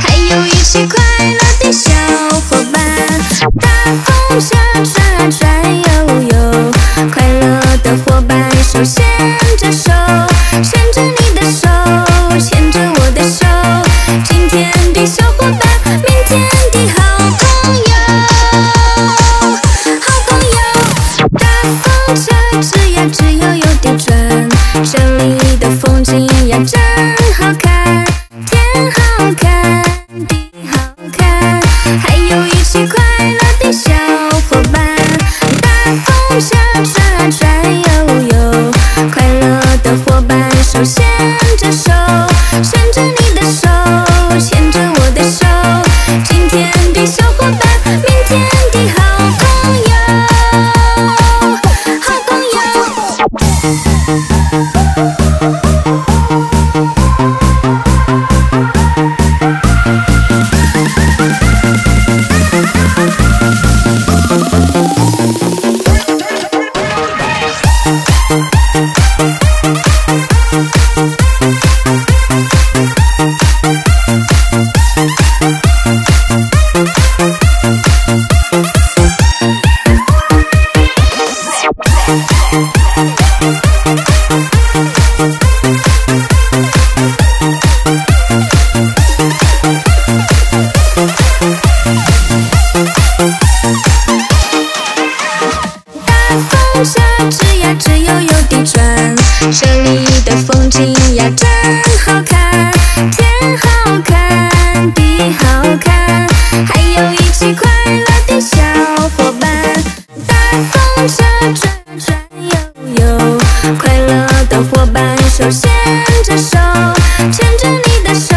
还有一些快乐的小伙伴，大风车转啊转悠悠。转悠悠快乐的伙伴手牵着手牵着你的手牵着大风车吱呀吱悠悠地转这里的风景呀真好看天好看地好看还有一起快牵着手，牵着你的手，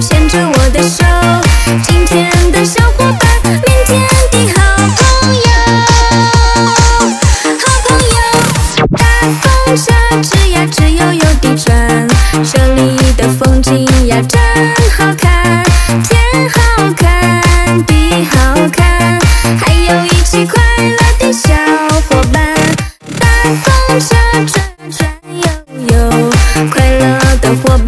牵着我的手，今天的小伙伴，明天的好朋友，好朋友，大风车吱呀吱悠悠地转，这里的风景呀真好看，天好看，地好看，还有一起快。Don't want